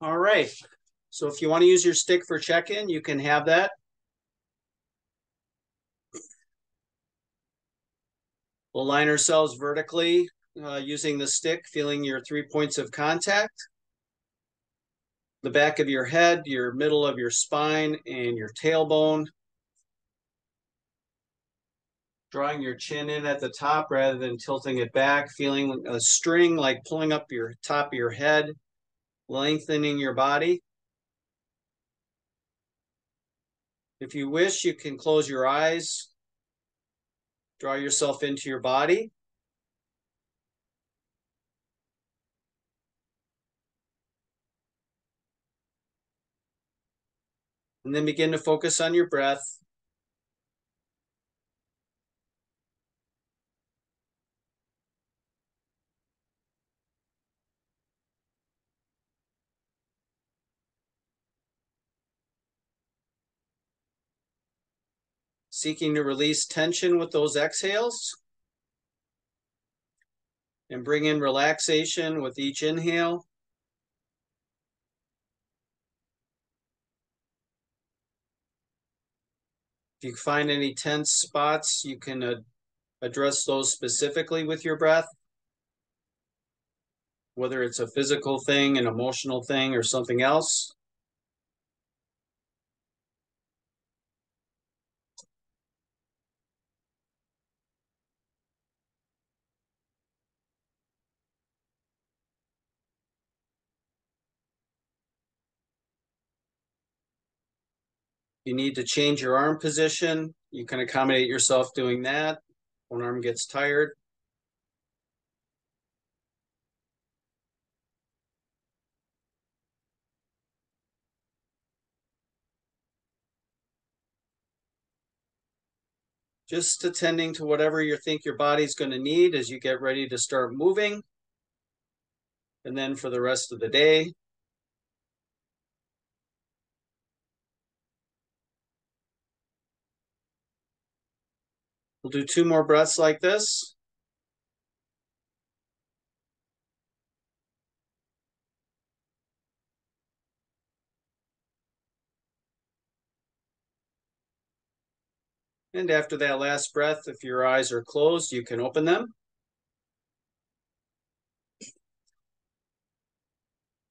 All right. So if you want to use your stick for check-in, you can have that. We'll line ourselves vertically uh, using the stick, feeling your three points of contact. The back of your head, your middle of your spine, and your tailbone. Drawing your chin in at the top rather than tilting it back, feeling a string like pulling up your top of your head, lengthening your body. If you wish, you can close your eyes, draw yourself into your body. And then begin to focus on your breath. Seeking to release tension with those exhales. And bring in relaxation with each inhale. If you find any tense spots, you can address those specifically with your breath. Whether it's a physical thing, an emotional thing, or something else. You need to change your arm position, you can accommodate yourself doing that. One arm gets tired. Just attending to whatever you think your body's going to need as you get ready to start moving. And then for the rest of the day, We'll do two more breaths like this. And after that last breath, if your eyes are closed, you can open them.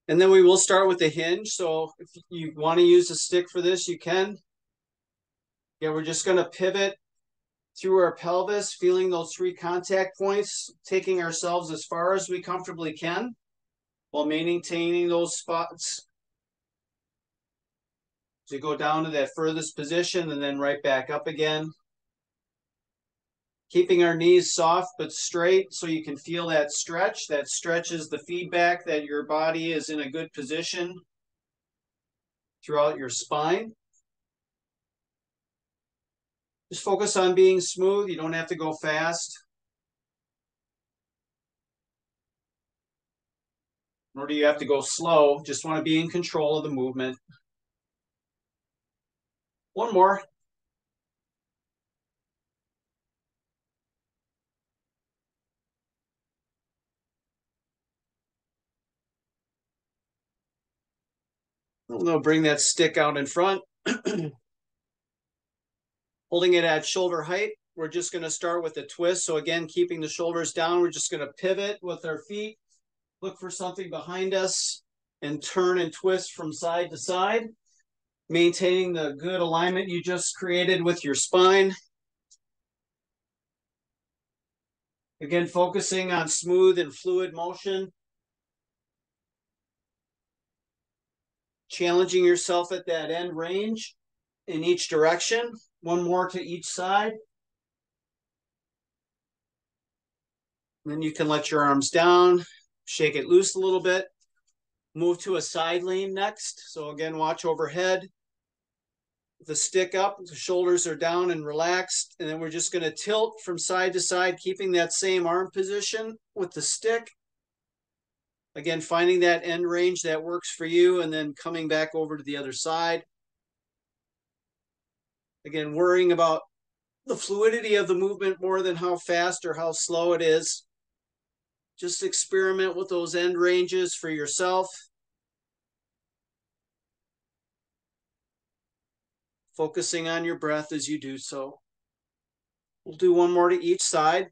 And then we will start with the hinge. So if you want to use a stick for this, you can. Yeah, we're just going to pivot through our pelvis, feeling those three contact points, taking ourselves as far as we comfortably can while maintaining those spots. You go down to that furthest position and then right back up again. Keeping our knees soft but straight so you can feel that stretch. That stretches the feedback that your body is in a good position throughout your spine. Just focus on being smooth. You don't have to go fast. Nor do you have to go slow. Just want to be in control of the movement. One more. We'll bring that stick out in front. holding it at shoulder height. We're just going to start with a twist. So again, keeping the shoulders down, we're just going to pivot with our feet, look for something behind us and turn and twist from side to side, maintaining the good alignment you just created with your spine. Again, focusing on smooth and fluid motion. Challenging yourself at that end range in each direction. One more to each side. then you can let your arms down, shake it loose a little bit. Move to a side lean next. So again, watch overhead. The stick up, the shoulders are down and relaxed. And then we're just going to tilt from side to side, keeping that same arm position with the stick. Again, finding that end range that works for you and then coming back over to the other side. Again, worrying about the fluidity of the movement more than how fast or how slow it is. Just experiment with those end ranges for yourself. Focusing on your breath as you do so. We'll do one more to each side.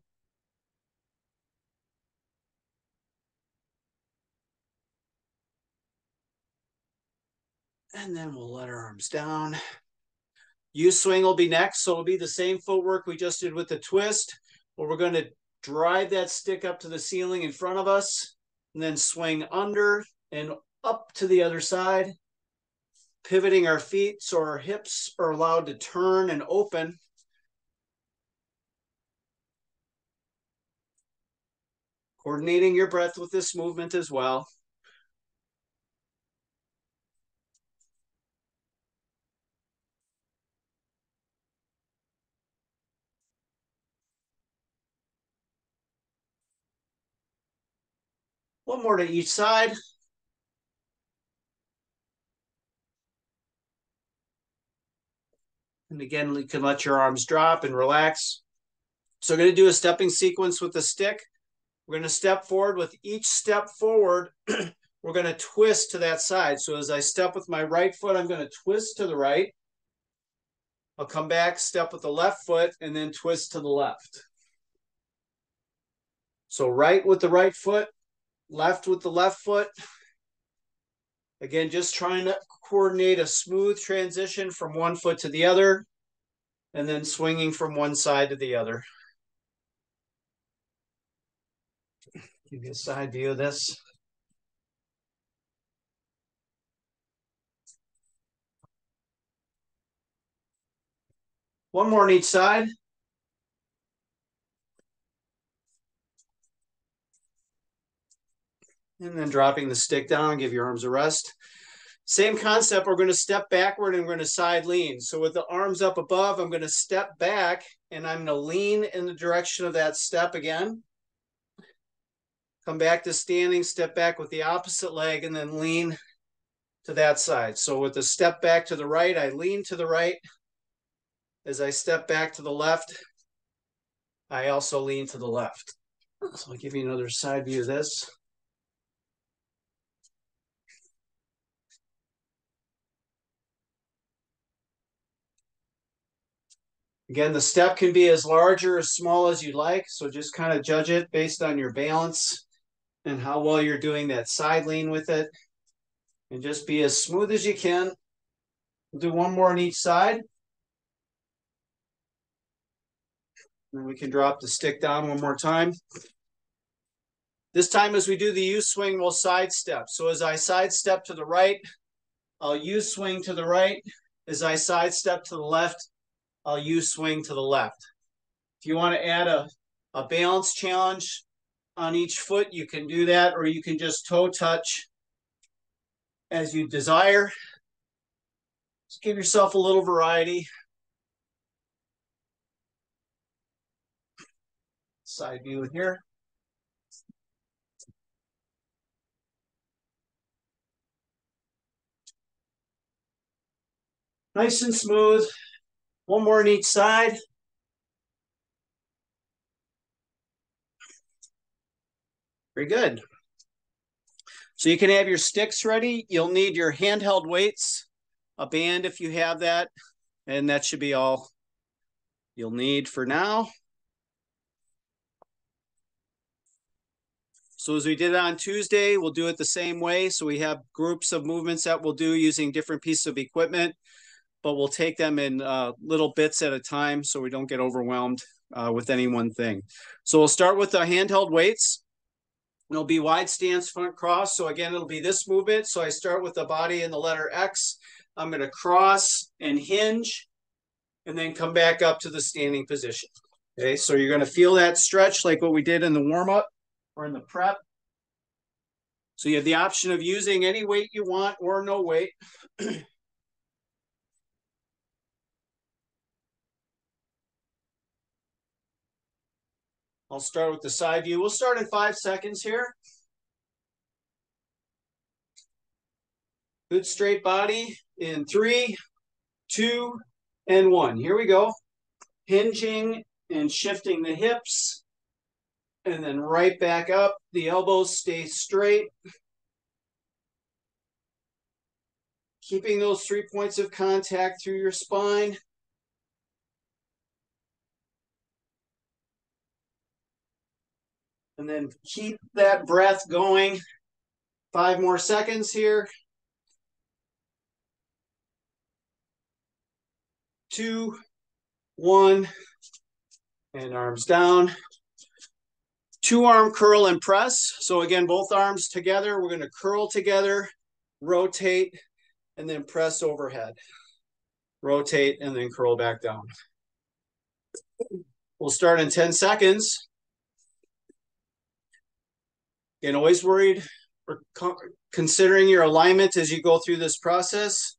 And then we'll let our arms down. U swing will be next. So it'll be the same footwork we just did with the twist, where we're going to drive that stick up to the ceiling in front of us and then swing under and up to the other side, pivoting our feet so our hips are allowed to turn and open. Coordinating your breath with this movement as well. One more to each side. And again, you can let your arms drop and relax. So I'm going to do a stepping sequence with the stick. We're going to step forward with each step forward. we're going to twist to that side. So as I step with my right foot, I'm going to twist to the right. I'll come back, step with the left foot, and then twist to the left. So right with the right foot, left with the left foot. Again, just trying to coordinate a smooth transition from one foot to the other and then swinging from one side to the other. Give you a side view of this. One more on each side. And then dropping the stick down, give your arms a rest. Same concept, we're going to step backward and we're going to side lean. So with the arms up above, I'm going to step back and I'm going to lean in the direction of that step again. Come back to standing, step back with the opposite leg and then lean to that side. So with the step back to the right, I lean to the right. As I step back to the left, I also lean to the left. So I'll give you another side view of this. Again, the step can be as large or as small as you like. So just kind of judge it based on your balance and how well you're doing that side lean with it. And just be as smooth as you can. We'll do one more on each side. And we can drop the stick down one more time. This time as we do the U swing, we'll sidestep. So as I sidestep to the right, I'll U swing to the right. As I sidestep to the left, I'll U swing to the left. If you want to add a, a balance challenge on each foot, you can do that, or you can just toe touch as you desire. Just give yourself a little variety. Side view here. Nice and smooth. One more on each side. Very good. So you can have your sticks ready. You'll need your handheld weights, a band if you have that, and that should be all you'll need for now. So as we did on Tuesday, we'll do it the same way. So we have groups of movements that we'll do using different pieces of equipment but we'll take them in uh, little bits at a time so we don't get overwhelmed uh, with any one thing. So we'll start with the handheld weights. It'll be wide stance front cross. So again, it'll be this movement. So I start with the body in the letter X. I'm going to cross and hinge and then come back up to the standing position. Okay, so you're going to feel that stretch like what we did in the warm up or in the prep. So you have the option of using any weight you want or no weight. I'll start with the side view. We'll start in five seconds here. Good straight body in three, two, and one. Here we go. Hinging and shifting the hips. And then right back up. The elbows stay straight. keeping those three points of contact through your spine. And then keep that breath going. Five more seconds here. Two, one, and arms down. Two arm curl and press. So again, both arms together. We're going to curl together, rotate, and then press overhead. Rotate and then curl back down. We'll start in 10 seconds. And always worried or considering your alignment as you go through this process.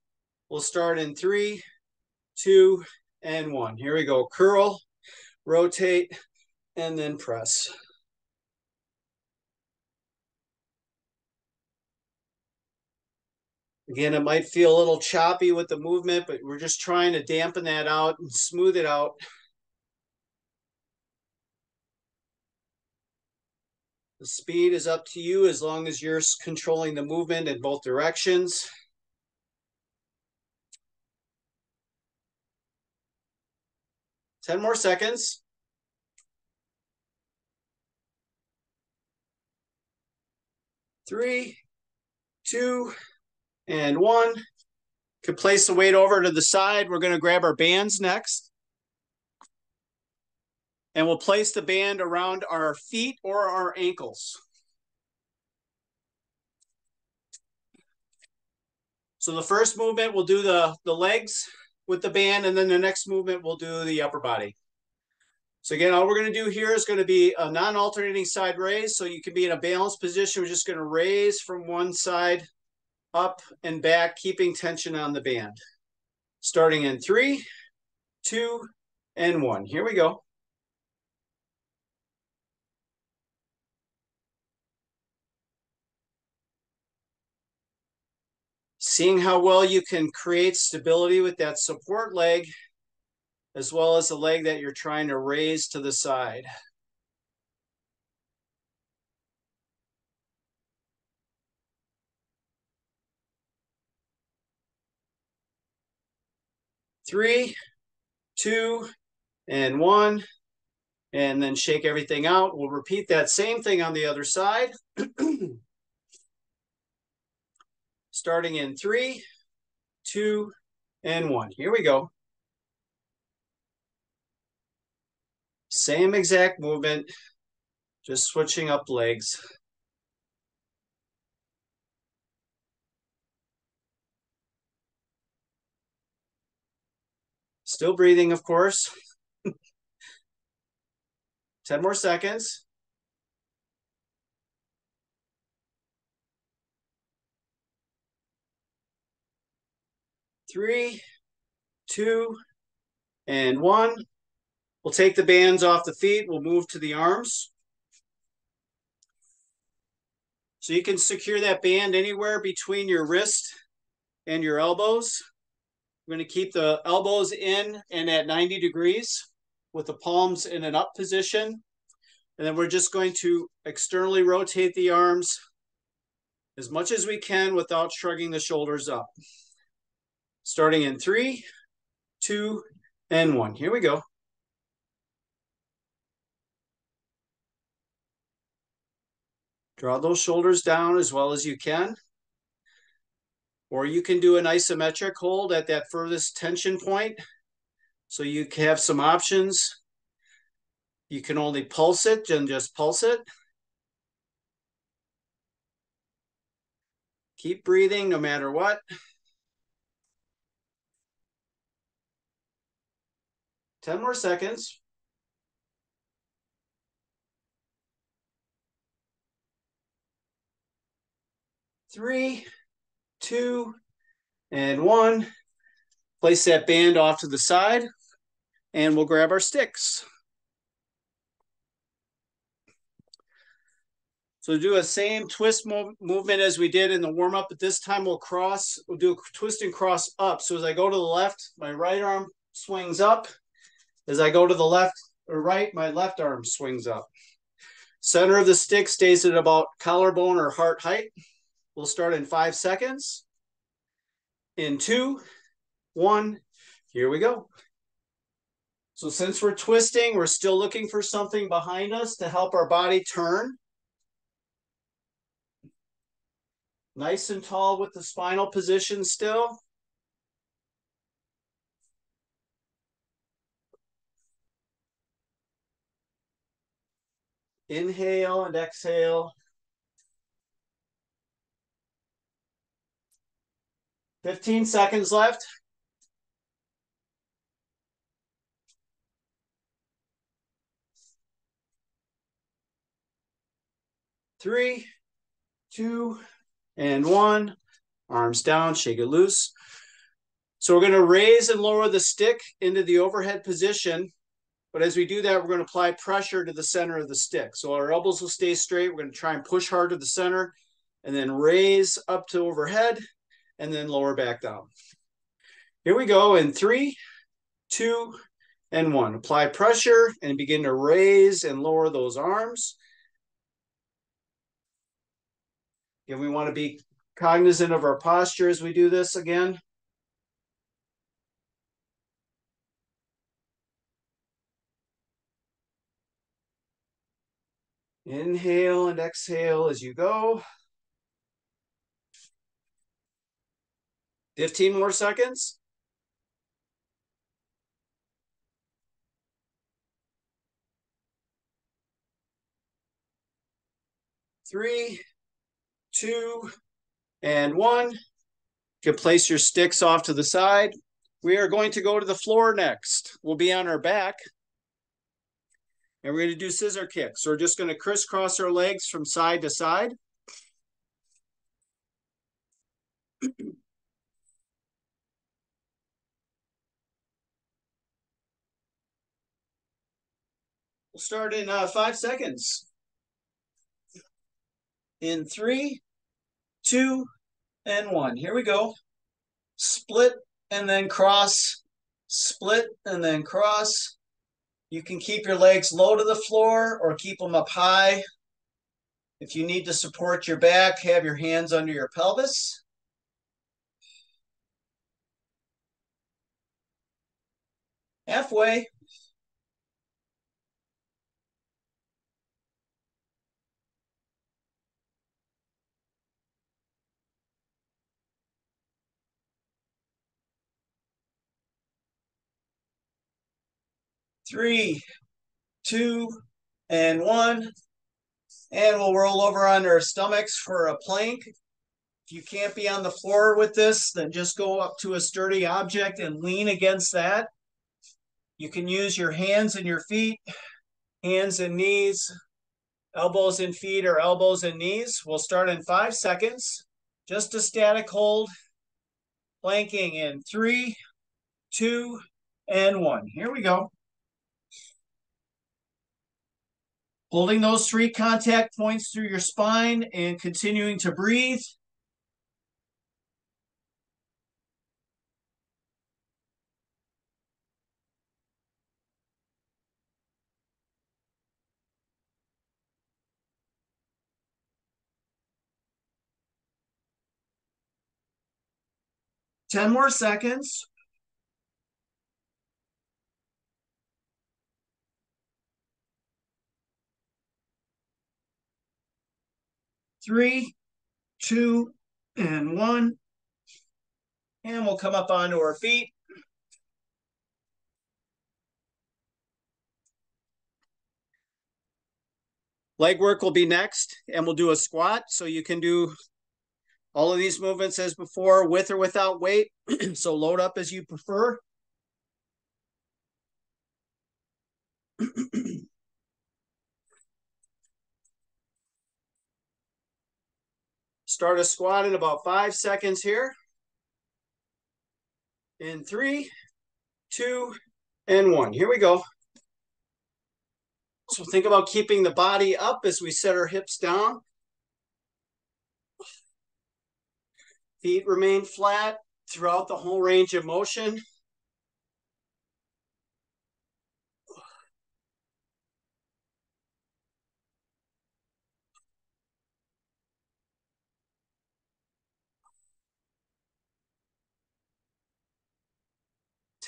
We'll start in three, two, and one. Here we go. Curl, rotate, and then press. Again, it might feel a little choppy with the movement, but we're just trying to dampen that out and smooth it out. The speed is up to you as long as you're controlling the movement in both directions. Ten more seconds. Three, two, and one. Could place the weight over to the side. We're going to grab our bands next. And we'll place the band around our feet or our ankles. So the first movement, we'll do the, the legs with the band, and then the next movement, we'll do the upper body. So again, all we're going to do here is going to be a non-alternating side raise. So you can be in a balanced position. We're just going to raise from one side up and back, keeping tension on the band. Starting in three, two, and one. Here we go. Seeing how well you can create stability with that support leg, as well as the leg that you're trying to raise to the side. three, two, and one, and then shake everything out. We'll repeat that same thing on the other side. Starting in three, two, and one. Here we go. Same exact movement, just switching up legs. Still breathing, of course. 10 more seconds. Three, two, and one. We'll take the bands off the feet. We'll move to the arms. So you can secure that band anywhere between your wrist and your elbows. We're going to keep the elbows in and at 90 degrees with the palms in an up position. And then we're just going to externally rotate the arms as much as we can without shrugging the shoulders up. Starting in three, two, and one. Here we go. Draw those shoulders down as well as you can. Or you can do an isometric hold at that furthest tension point. So you have some options. You can only pulse it and just pulse it. Keep breathing no matter what. Ten more seconds. Three, two, and one. Place that band off to the side, and we'll grab our sticks. So do a same twist movement as we did in the warm up, but this time we'll cross, we'll do a twist and cross up. So as I go to the left, my right arm swings up. As I go to the left or right, my left arm swings up. Center of the stick stays at about collarbone or heart height. We'll start in five seconds. in two, one, here we go. So since we're twisting, we're still looking for something behind us to help our body turn. Nice and tall with the spinal position still. Inhale and exhale. 15 seconds left. Three, two, and one. Arms down, shake it loose. So we're going to raise and lower the stick into the overhead position. But as we do that, we're going to apply pressure to the center of the stick. So our elbows will stay straight. We're going to try and push hard to the center and then raise up to overhead and then lower back down. Here we go in three, two, and one. Apply pressure and begin to raise and lower those arms. And we want to be cognizant of our posture as we do this again. Inhale and exhale as you go. 15 more seconds. Three, two, and one. You can place your sticks off to the side. We are going to go to the floor next. We'll be on our back. And we're going to do scissor kicks. So we're just going to crisscross our legs from side to side. We'll start in uh, five seconds. In three, two, and one. Here we go. Split and then cross, split and then cross. You can keep your legs low to the floor or keep them up high. If you need to support your back, have your hands under your pelvis. Halfway. Three, two, and one. And we'll roll over on our stomachs for a plank. If you can't be on the floor with this, then just go up to a sturdy object and lean against that. You can use your hands and your feet, hands and knees, elbows and feet or elbows and knees. We'll start in five seconds. Just a static hold. Planking in three, two, and one. Here we go. Holding those three contact points through your spine and continuing to breathe. Ten more seconds. Three, two, and one. And we'll come up onto our feet. Leg work will be next, and we'll do a squat. So you can do all of these movements as before, with or without weight. so load up as you prefer. Start a squat in about five seconds here. In three, two, and one. Here we go. So think about keeping the body up as we set our hips down. Feet remain flat throughout the whole range of motion.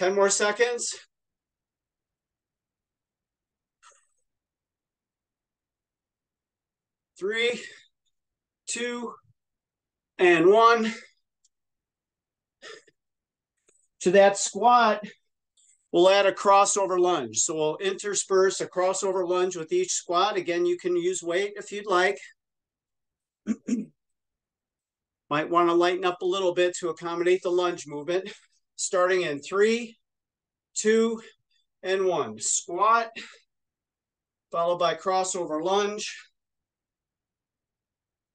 10 more seconds. Three, two, and one. To that squat, we'll add a crossover lunge. So we'll intersperse a crossover lunge with each squat. Again, you can use weight if you'd like. Might want to lighten up a little bit to accommodate the lunge movement. Starting in three, two, and one. Squat, followed by crossover lunge.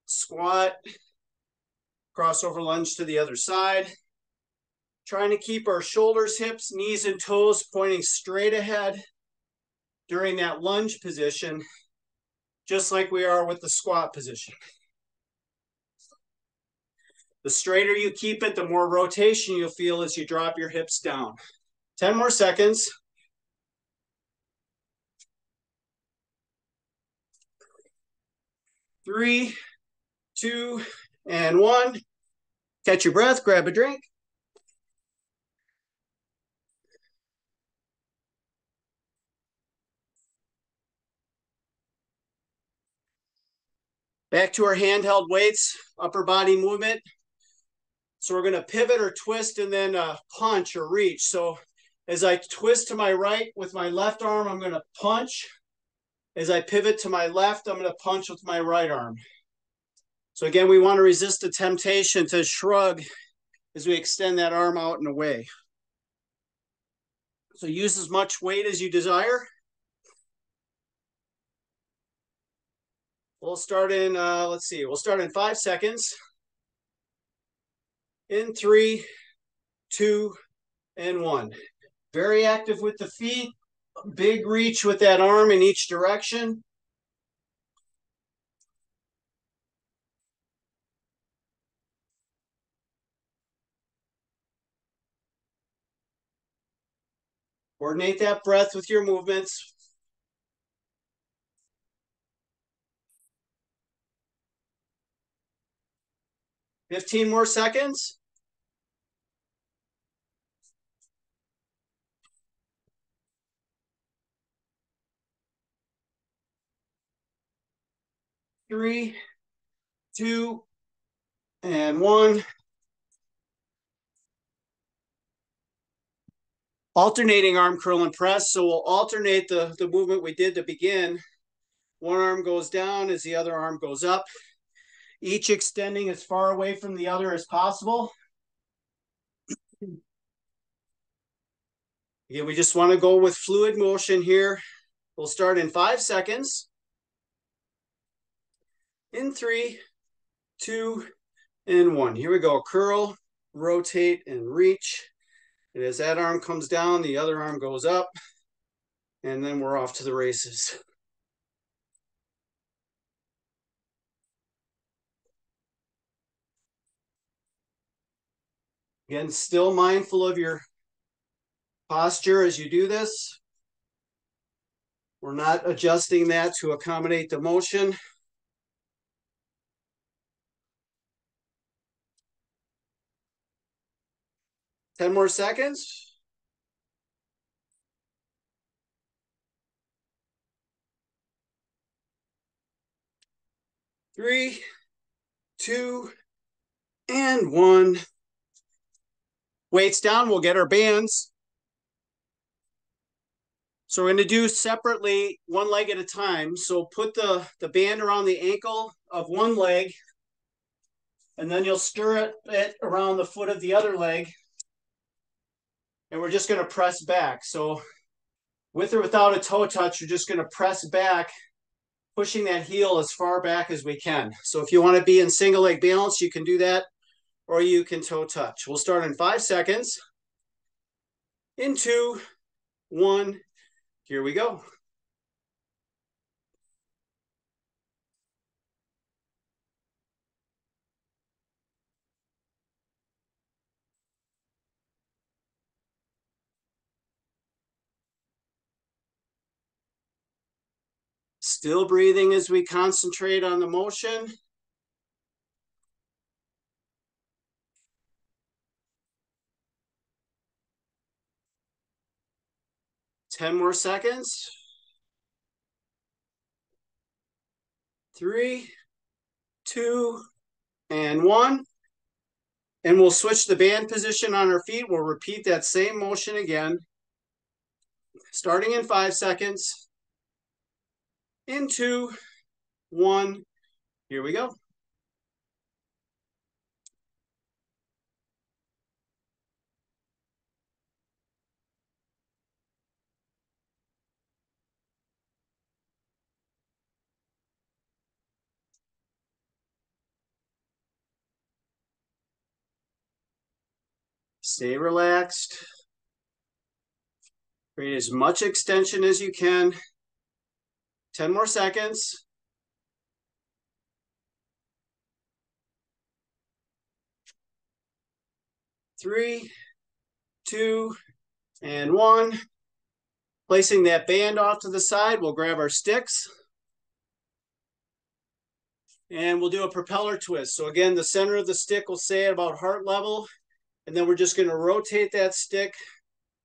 Squat, crossover lunge to the other side. Trying to keep our shoulders, hips, knees, and toes pointing straight ahead during that lunge position, just like we are with the squat position. The straighter you keep it, the more rotation you'll feel as you drop your hips down. 10 more seconds. Three, two, and one. Catch your breath, grab a drink. Back to our handheld weights, upper body movement. So we're going to pivot or twist and then uh, punch or reach. So as I twist to my right with my left arm, I'm going to punch. As I pivot to my left, I'm going to punch with my right arm. So again, we want to resist the temptation to shrug as we extend that arm out and away. So use as much weight as you desire. We'll start in, uh, let's see, we'll start in five seconds. In three, two, and one. Very active with the feet. Big reach with that arm in each direction. Coordinate that breath with your movements. Fifteen more seconds. Three, two, and one. alternating arm curl and press. So we'll alternate the, the movement we did to begin. One arm goes down as the other arm goes up, each extending as far away from the other as possible. Again, we just want to go with fluid motion here. We'll start in five seconds. In three, two, and one. Here we go. Curl, rotate, and reach. And as that arm comes down, the other arm goes up, and then we're off to the races. Again, still mindful of your posture as you do this. We're not adjusting that to accommodate the motion. Ten more seconds. Three, two, and one. Weights down, we'll get our bands. So we're going to do separately one leg at a time. So put the, the band around the ankle of one leg, and then you'll stir it, it around the foot of the other leg and we're just going to press back. So with or without a toe touch, you're just going to press back, pushing that heel as far back as we can. So if you want to be in single leg balance, you can do that, or you can toe touch. We'll start in five seconds. In two, one, here we go. Still breathing as we concentrate on the motion. 10 more seconds. Three, two, and one. And we'll switch the band position on our feet. We'll repeat that same motion again. Starting in five seconds. In two, one. Here we go. Stay relaxed. Create as much extension as you can. 10 more seconds. Three, two, and one. Placing that band off to the side, we'll grab our sticks. And we'll do a propeller twist. So again, the center of the stick will stay at about heart level. And then we're just going to rotate that stick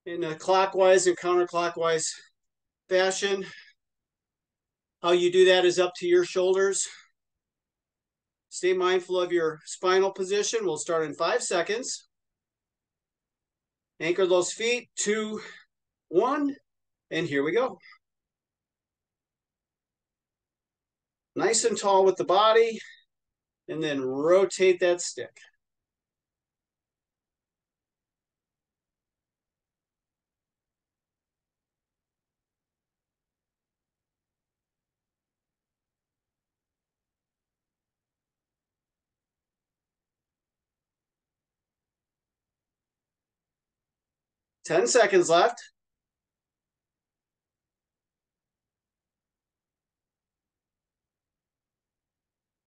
in a clockwise and counterclockwise fashion. How you do that is up to your shoulders. Stay mindful of your spinal position. We'll start in five seconds. Anchor those feet, two, one, and here we go. Nice and tall with the body, and then rotate that stick. 10 seconds left.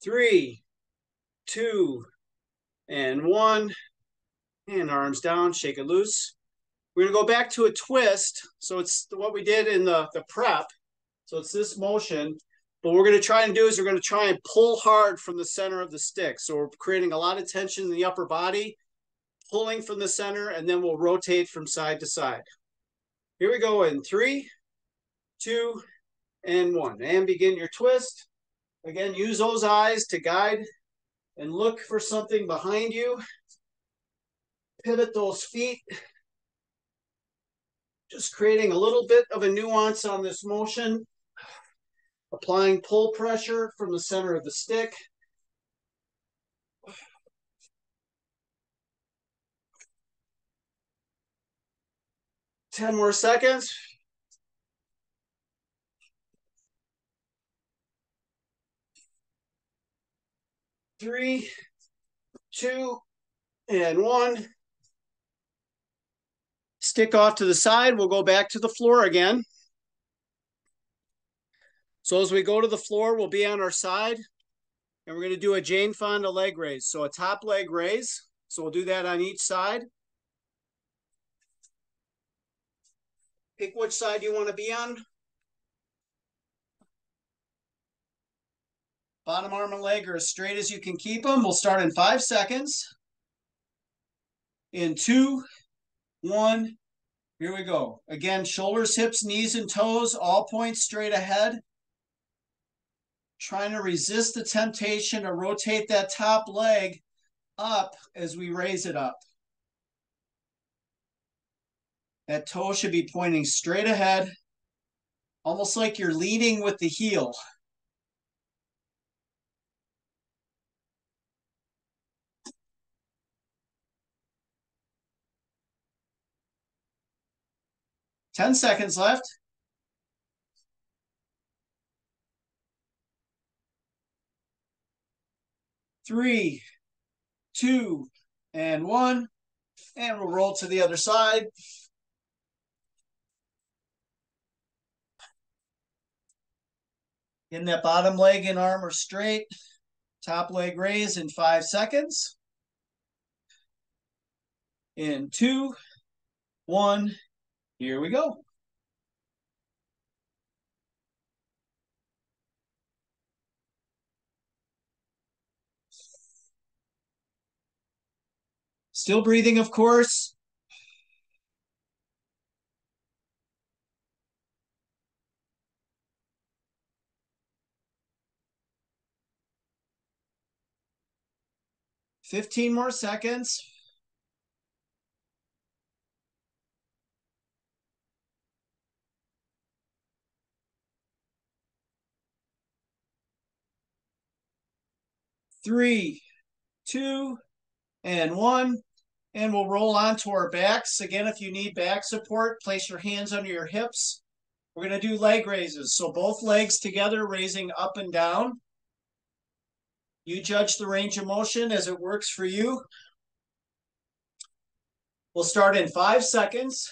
Three, two, and one. And arms down, shake it loose. We're gonna go back to a twist. So it's what we did in the, the prep. So it's this motion. But what we're gonna try and do is we're gonna try and pull hard from the center of the stick. So we're creating a lot of tension in the upper body pulling from the center, and then we'll rotate from side to side. Here we go in three, two, and one. And begin your twist. Again, use those eyes to guide and look for something behind you. Pivot those feet. Just creating a little bit of a nuance on this motion. Applying pull pressure from the center of the stick. 10 more seconds. Three, two, and one. Stick off to the side. We'll go back to the floor again. So as we go to the floor, we'll be on our side. And we're going to do a Jane Fonda leg raise. So a top leg raise. So we'll do that on each side. Pick which side you want to be on. Bottom arm and leg are as straight as you can keep them. We'll start in five seconds. In two, one, here we go. Again, shoulders, hips, knees, and toes, all points straight ahead. Trying to resist the temptation to rotate that top leg up as we raise it up. That toe should be pointing straight ahead, almost like you're leading with the heel. Ten seconds left. Three, two, and one. And we'll roll to the other side. Getting that bottom leg and arm are straight. Top leg raise in five seconds. In two, one, here we go. Still breathing, of course. 15 more seconds. Three, two, and one. And we'll roll onto our backs. Again, if you need back support, place your hands under your hips. We're going to do leg raises. So both legs together, raising up and down. You judge the range of motion as it works for you. We'll start in five seconds.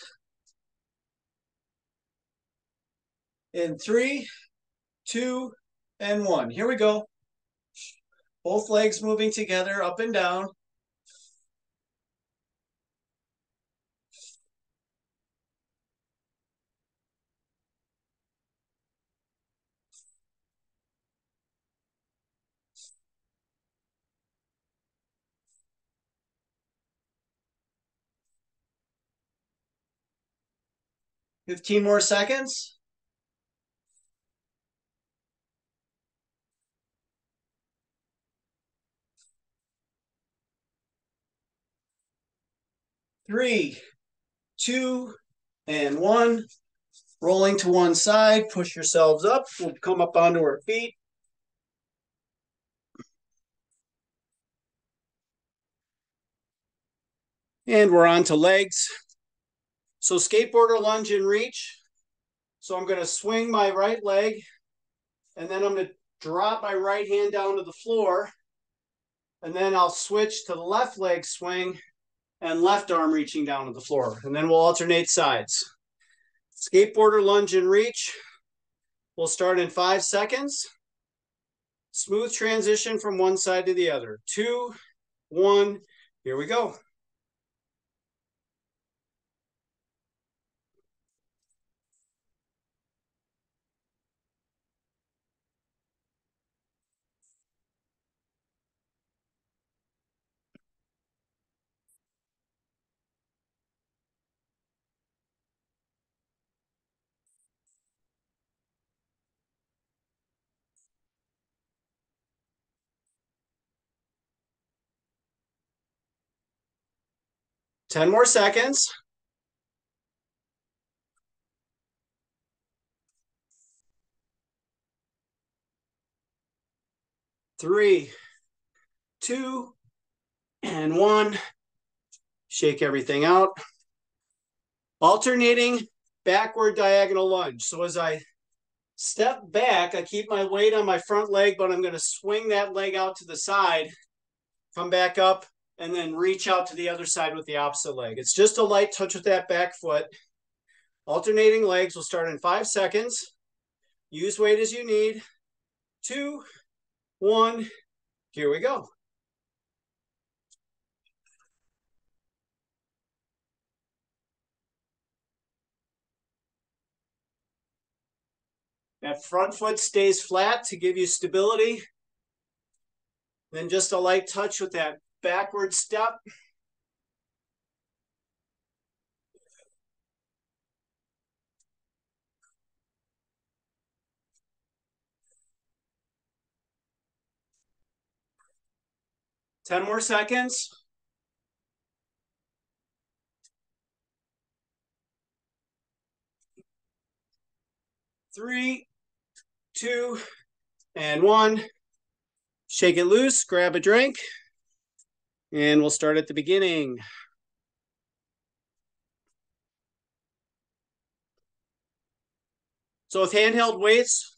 In three, two, and one. Here we go. Both legs moving together, up and down. Fifteen more seconds. three, two, and one. Rolling to one side, push yourselves up. We'll come up onto our feet. And we're on to legs. So skateboarder lunge and reach. So I'm going to swing my right leg, and then I'm going to drop my right hand down to the floor. And then I'll switch to the left leg swing and left arm reaching down to the floor. And then we'll alternate sides. Skateboarder lunge and reach. We'll start in five seconds. Smooth transition from one side to the other. Two, one, here we go. Ten more seconds. Three, two, and one. Shake everything out. Alternating backward diagonal lunge. So as I step back, I keep my weight on my front leg, but I'm going to swing that leg out to the side, come back up, and then reach out to the other side with the opposite leg. It's just a light touch with that back foot. Alternating legs will start in five seconds. Use weight as you need. Two, one, here we go. That front foot stays flat to give you stability. Then just a light touch with that backward step. Ten more seconds. Three, two, and one. Shake it loose, grab a drink. And we'll start at the beginning. So with handheld weights,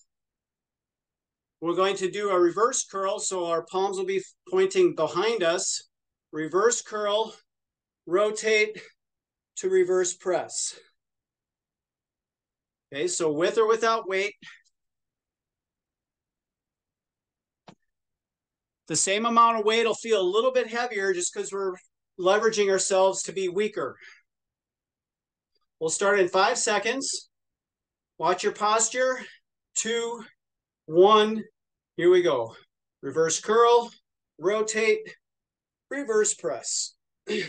we're going to do a reverse curl. So our palms will be pointing behind us. Reverse curl, rotate to reverse press. Okay, so with or without weight, The same amount of weight will feel a little bit heavier just because we're leveraging ourselves to be weaker. We'll start in five seconds. Watch your posture. Two, one, here we go. Reverse curl, rotate, reverse press. the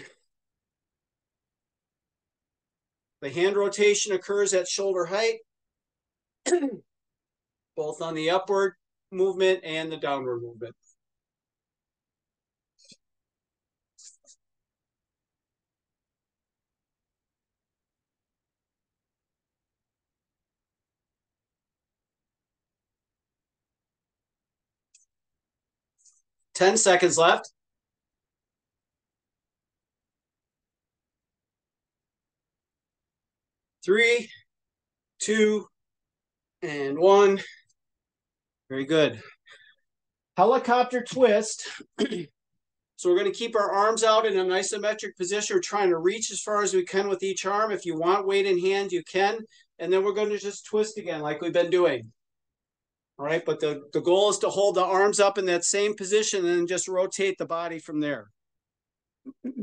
hand rotation occurs at shoulder height, both on the upward movement and the downward movement. 10 seconds left. Three, two, and one. Very good. Helicopter twist. so we're going to keep our arms out in an isometric position. We're trying to reach as far as we can with each arm. If you want weight in hand, you can. And then we're going to just twist again like we've been doing. All right, but the, the goal is to hold the arms up in that same position and just rotate the body from there.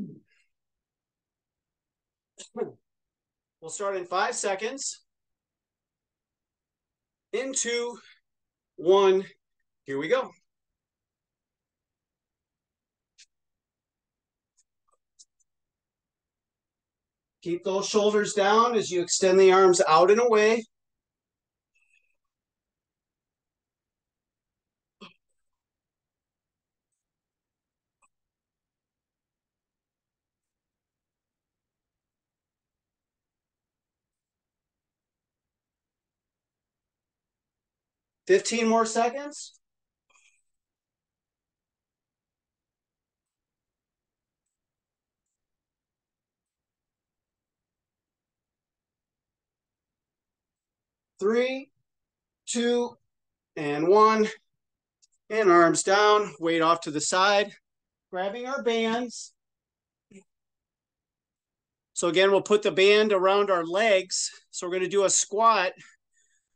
We'll start in five seconds. Into one. Here we go. Keep those shoulders down as you extend the arms out and away. Fifteen more seconds. three, two, and one. And arms down, weight off to the side, grabbing our bands. So again, we'll put the band around our legs. So we're going to do a squat.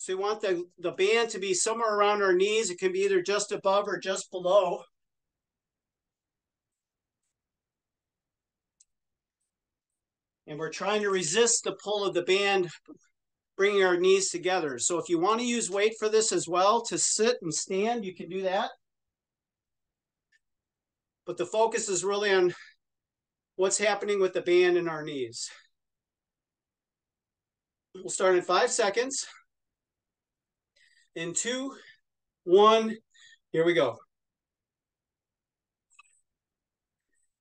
So we want the, the band to be somewhere around our knees. It can be either just above or just below. And we're trying to resist the pull of the band bringing our knees together. So if you want to use weight for this as well, to sit and stand, you can do that. But the focus is really on what's happening with the band in our knees. We'll start in five seconds. In two, one, here we go.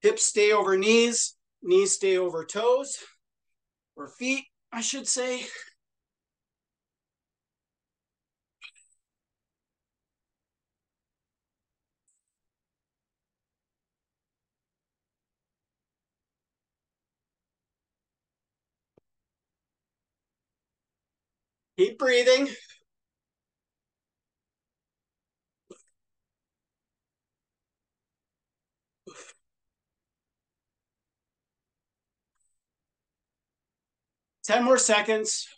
Hips stay over knees, knees stay over toes, or feet, I should say. Keep breathing. Ten more seconds.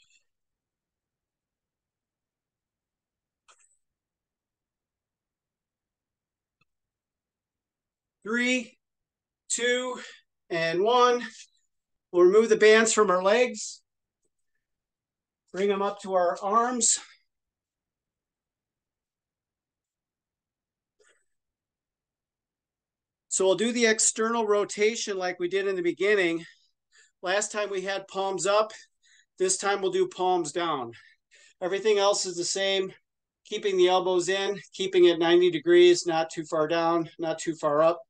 Three, two, and one. We'll remove the bands from our legs. Bring them up to our arms. So we'll do the external rotation like we did in the beginning. Last time we had palms up. This time we'll do palms down. Everything else is the same. Keeping the elbows in, keeping it 90 degrees, not too far down, not too far up.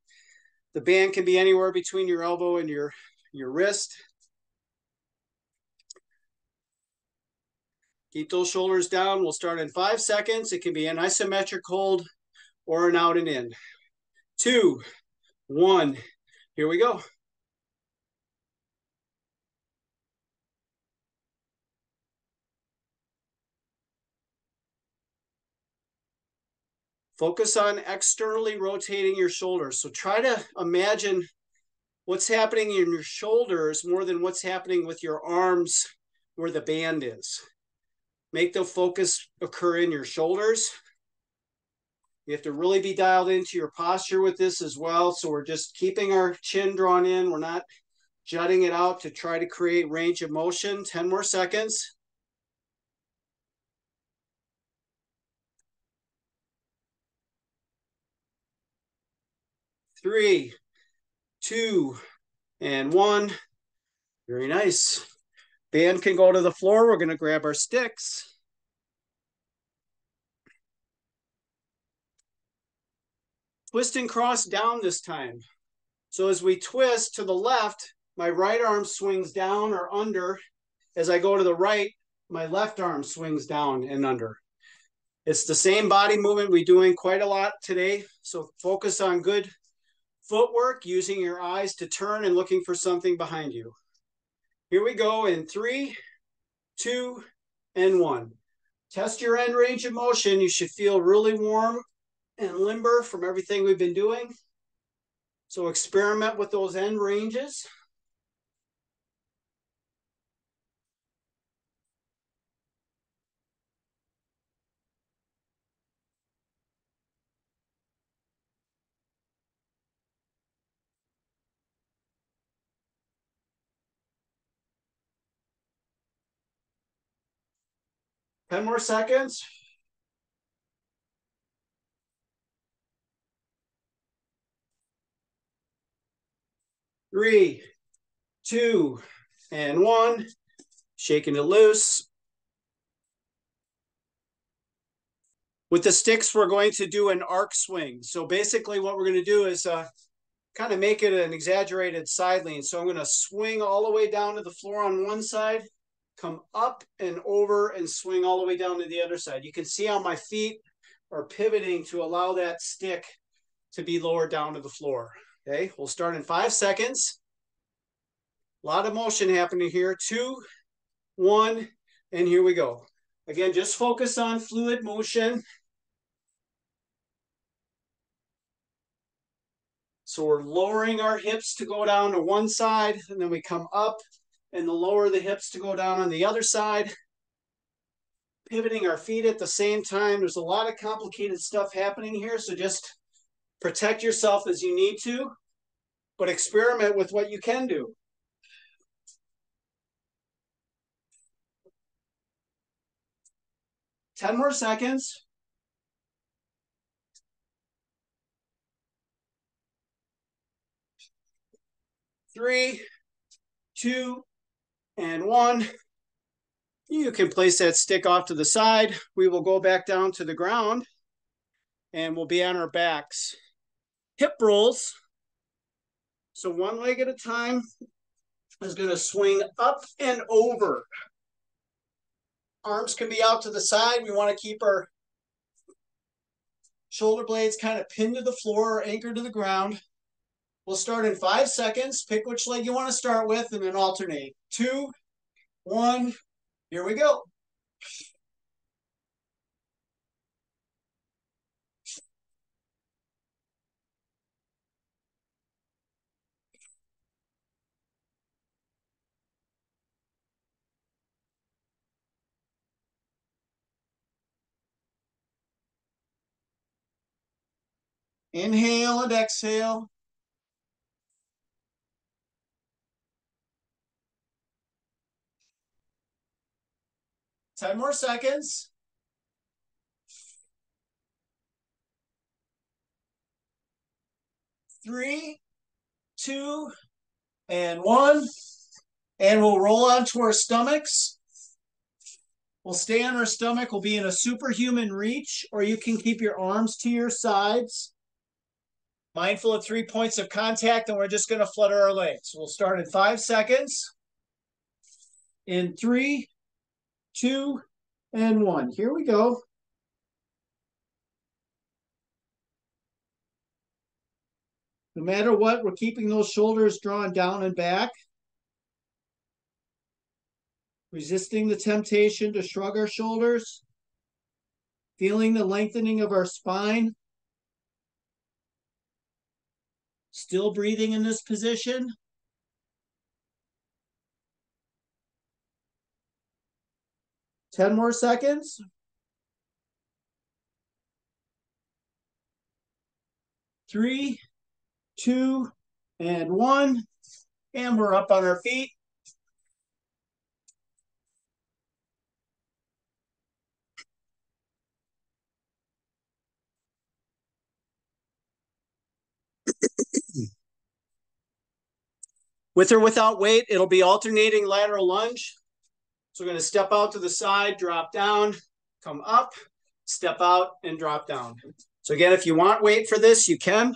The band can be anywhere between your elbow and your, your wrist. Keep those shoulders down. We'll start in five seconds. It can be an isometric hold or an out and in. Two, one, here we go. Focus on externally rotating your shoulders. So try to imagine what's happening in your shoulders more than what's happening with your arms where the band is. Make the focus occur in your shoulders. You have to really be dialed into your posture with this as well. So we're just keeping our chin drawn in. We're not jutting it out to try to create range of motion. 10 more seconds. Three, two, and one. Very nice. Band can go to the floor. We're going to grab our sticks. Twist and cross down this time. So as we twist to the left, my right arm swings down or under. As I go to the right, my left arm swings down and under. It's the same body movement we're doing quite a lot today. So focus on good footwork, using your eyes to turn and looking for something behind you. Here we go in three, two, and one. Test your end range of motion. You should feel really warm and limber from everything we've been doing. So experiment with those end ranges. Ten more seconds. Three, two, and one. Shaking it loose. With the sticks, we're going to do an arc swing. So basically what we're going to do is uh, kind of make it an exaggerated side lean. So I'm going to swing all the way down to the floor on one side come up and over and swing all the way down to the other side. You can see how my feet are pivoting to allow that stick to be lowered down to the floor. Okay, we'll start in five seconds. A lot of motion happening here. Two, one, and here we go. Again, just focus on fluid motion. So we're lowering our hips to go down to one side, and then we come up and the lower the hips to go down on the other side. Pivoting our feet at the same time. There's a lot of complicated stuff happening here, so just protect yourself as you need to, but experiment with what you can do. Ten more seconds. Three, two, and one. You can place that stick off to the side. We will go back down to the ground and we'll be on our backs. Hip rolls. So one leg at a time is going to swing up and over. Arms can be out to the side. We want to keep our shoulder blades kind of pinned to the floor or anchored to the ground. We'll start in five seconds. Pick which leg you want to start with and then alternate. Two, one, here we go. Inhale and exhale. 10 more seconds. Three, two, and one. And we'll roll onto our stomachs. We'll stay on our stomach. We'll be in a superhuman reach, or you can keep your arms to your sides. Mindful of three points of contact, and we're just going to flutter our legs. We'll start in five seconds. In three, two, and one. Here we go. No matter what, we're keeping those shoulders drawn down and back. Resisting the temptation to shrug our shoulders. Feeling the lengthening of our spine. Still breathing in this position. 10 more seconds. Three, two, and one. And we're up on our feet. With or without weight, it'll be alternating lateral lunge. So we're going to step out to the side, drop down, come up, step out, and drop down. So again, if you want weight for this, you can.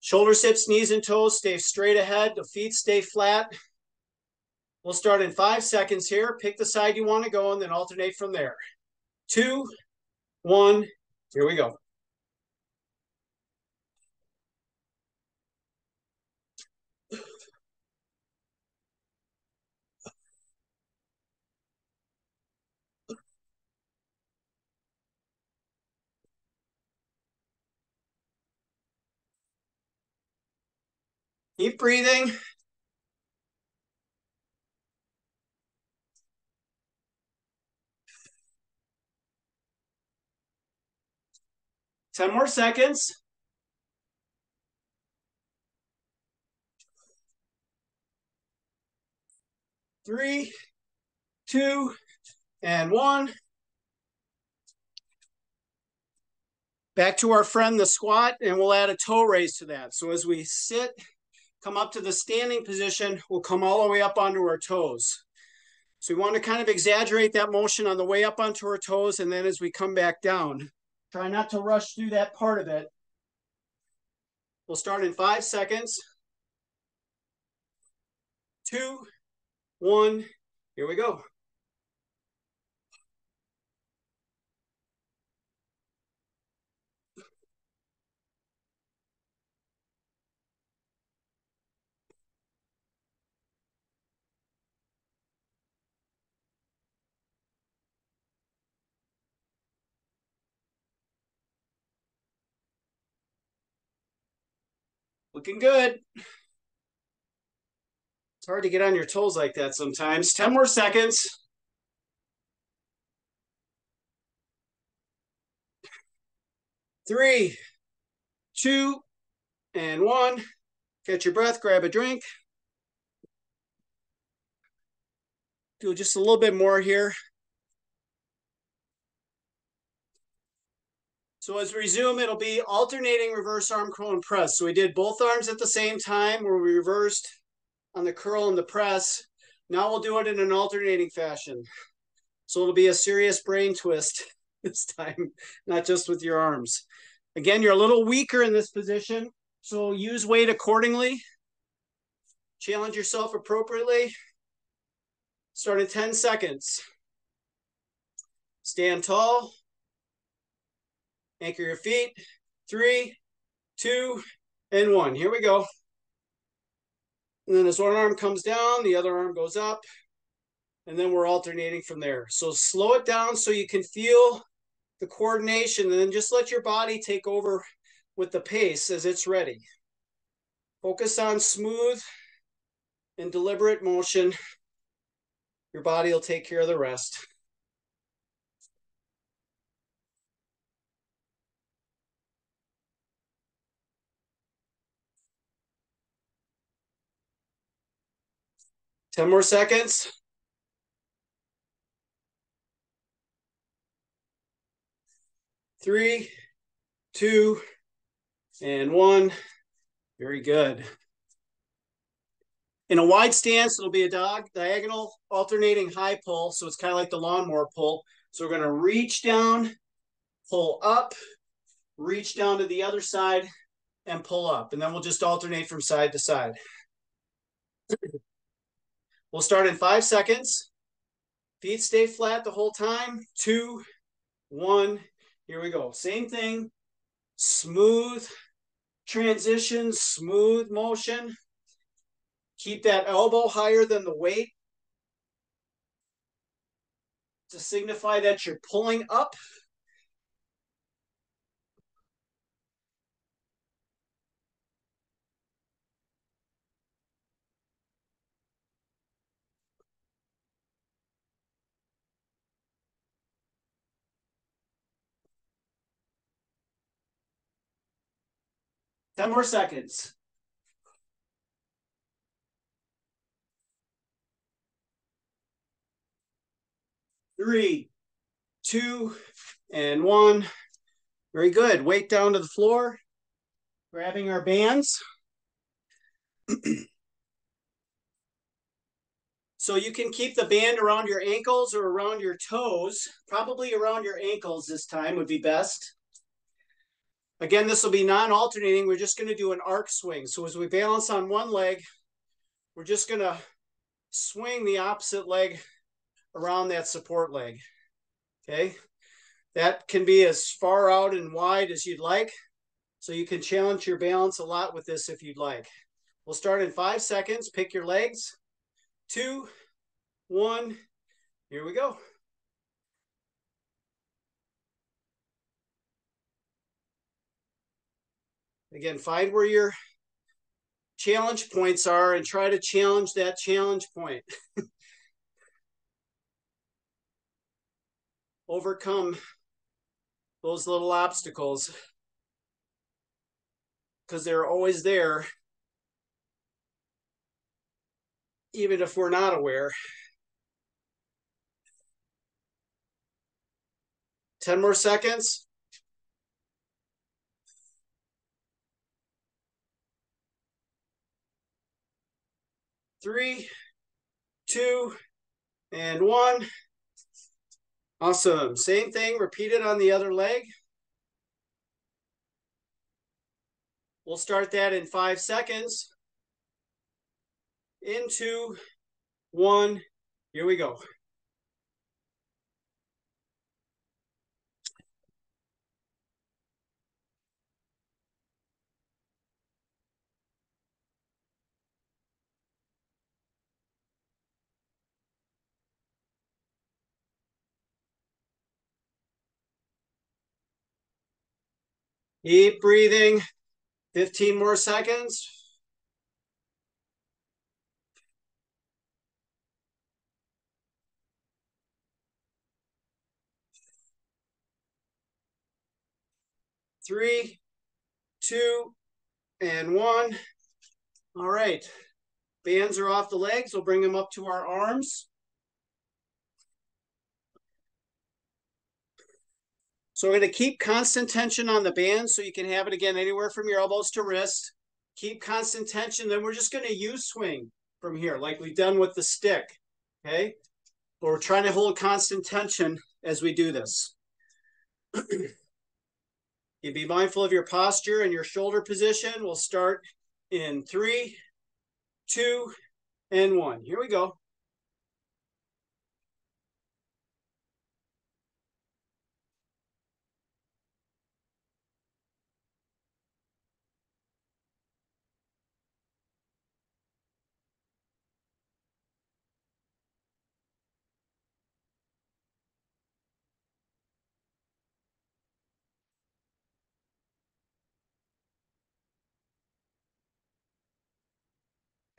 Shoulders, hips, knees, and toes stay straight ahead. The feet stay flat. We'll start in five seconds here. Pick the side you want to go and then alternate from there. Two, one, here we go. Keep breathing. Ten more seconds. Three, two, and one. Back to our friend, the squat, and we'll add a toe raise to that. So as we sit come up to the standing position, we'll come all the way up onto our toes. So we want to kind of exaggerate that motion on the way up onto our toes, and then as we come back down, try not to rush through that part of it. We'll start in five seconds. Two, one, here we go. Looking good. It's hard to get on your toes like that sometimes. 10 more seconds. Three, two, and one. Catch your breath, grab a drink. Do just a little bit more here. So as we resume, it'll be alternating reverse arm curl and press. So we did both arms at the same time where we reversed on the curl and the press. Now we'll do it in an alternating fashion. So it'll be a serious brain twist this time, not just with your arms. Again, you're a little weaker in this position, so use weight accordingly. Challenge yourself appropriately. Start in 10 seconds. Stand tall. Anchor your feet. Three, two, and one. Here we go. And then as one arm comes down, the other arm goes up. And then we're alternating from there. So slow it down so you can feel the coordination. And then just let your body take over with the pace as it's ready. Focus on smooth and deliberate motion. Your body will take care of the rest. 10 more seconds. Three, two, and one. Very good. In a wide stance, it'll be a dog diagonal alternating high pull. So it's kind of like the lawnmower pull. So we're going to reach down, pull up, reach down to the other side, and pull up. And then we'll just alternate from side to side. We'll start in five seconds. Feet stay flat the whole time. Two, one, here we go. Same thing, smooth transition, smooth motion. Keep that elbow higher than the weight to signify that you're pulling up. 10 more seconds. Three, two, and one. Very good. Weight down to the floor. Grabbing our bands. so you can keep the band around your ankles or around your toes. Probably around your ankles this time would be best. Again, this will be non-alternating. We're just going to do an arc swing. So as we balance on one leg, we're just going to swing the opposite leg around that support leg. Okay. That can be as far out and wide as you'd like. So you can challenge your balance a lot with this if you'd like. We'll start in five seconds. Pick your legs. Two, one, here we go. Again, find where your challenge points are and try to challenge that challenge point. Overcome those little obstacles because they're always there, even if we're not aware. 10 more seconds. Three, two, and one. Awesome. Same thing, repeat it on the other leg. We'll start that in five seconds. Into one. Here we go. Keep breathing. 15 more seconds. Three, two, and one. All right. Bands are off the legs. We'll bring them up to our arms. So we're going to keep constant tension on the band so you can have it again anywhere from your elbows to wrist. Keep constant tension. Then we're just going to U swing from here like we've done with the stick. Okay. But we're trying to hold constant tension as we do this. you be mindful of your posture and your shoulder position. We'll start in three, two, and one. Here we go.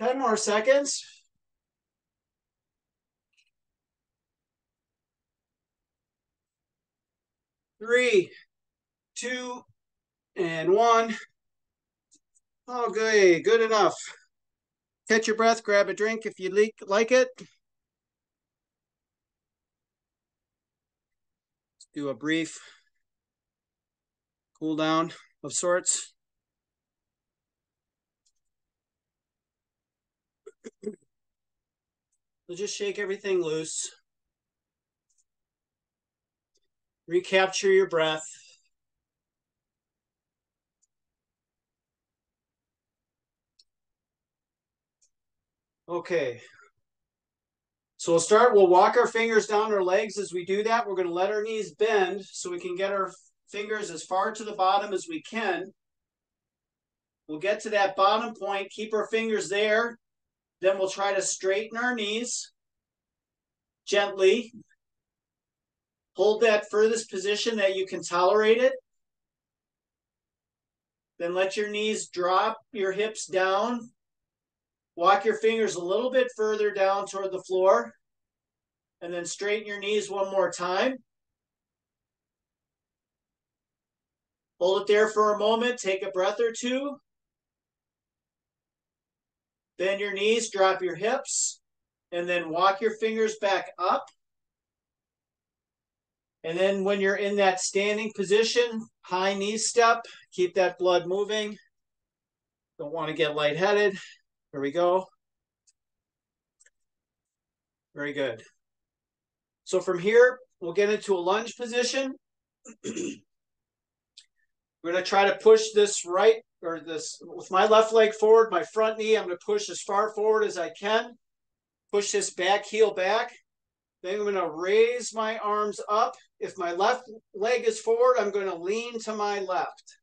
10 more seconds. Three, two, and one. Oh, okay, good enough. Catch your breath, grab a drink if you leak, like it. Let's do a brief cool down of sorts. So just shake everything loose. Recapture your breath. Okay. So we'll start, we'll walk our fingers down our legs as we do that. We're going to let our knees bend so we can get our fingers as far to the bottom as we can. We'll get to that bottom point, keep our fingers there, then we'll try to straighten our knees gently. Hold that furthest position that you can tolerate it. Then let your knees drop your hips down. Walk your fingers a little bit further down toward the floor. And then straighten your knees one more time. Hold it there for a moment. Take a breath or two. Bend your knees, drop your hips, and then walk your fingers back up. And then when you're in that standing position, high knee step, keep that blood moving. Don't want to get lightheaded. Here we go. Very good. So from here, we'll get into a lunge position. We're going to try to push this right or this with my left leg forward, my front knee, I'm going to push as far forward as I can. Push this back heel back. Then I'm going to raise my arms up. If my left leg is forward, I'm going to lean to my left.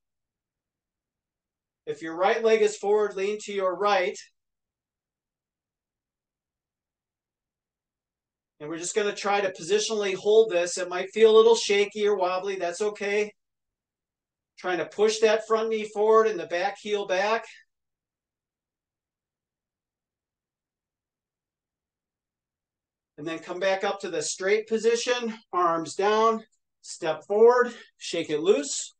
If your right leg is forward, lean to your right. And we're just going to try to positionally hold this. It might feel a little shaky or wobbly. That's okay. Trying to push that front knee forward and the back heel back. And then come back up to the straight position, arms down, step forward, shake it loose.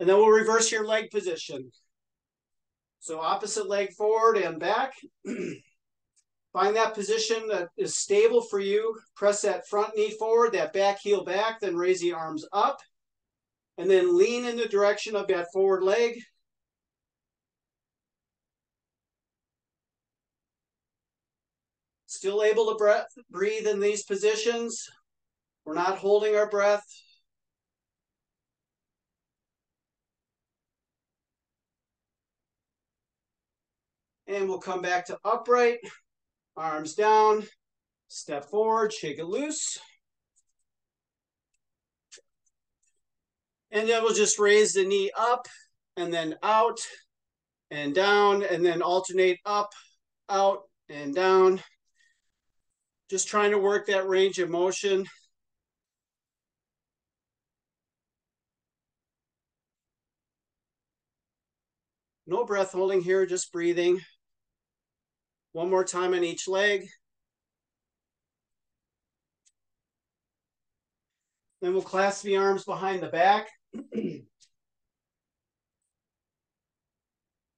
And then we'll reverse your leg position. So opposite leg forward and back. Find that position that is stable for you. Press that front knee forward, that back heel back, then raise the arms up. And then lean in the direction of that forward leg. Still able to breath, breathe in these positions. We're not holding our breath. And we'll come back to upright, arms down, step forward, shake it loose. And then we'll just raise the knee up and then out and down and then alternate up, out, and down. Just trying to work that range of motion. No breath holding here, just breathing. One more time on each leg. Then we'll clasp the arms behind the back.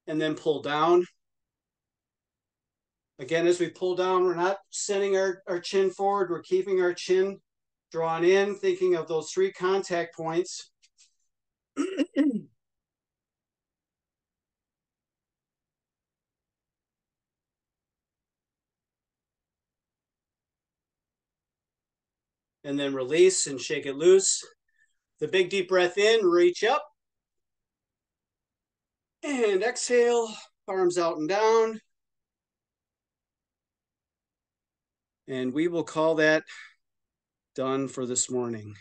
and then pull down. Again, as we pull down, we're not sending our, our chin forward. We're keeping our chin drawn in, thinking of those three contact points. and then release and shake it loose. The big deep breath in, reach up. And exhale, arms out and down. And we will call that done for this morning.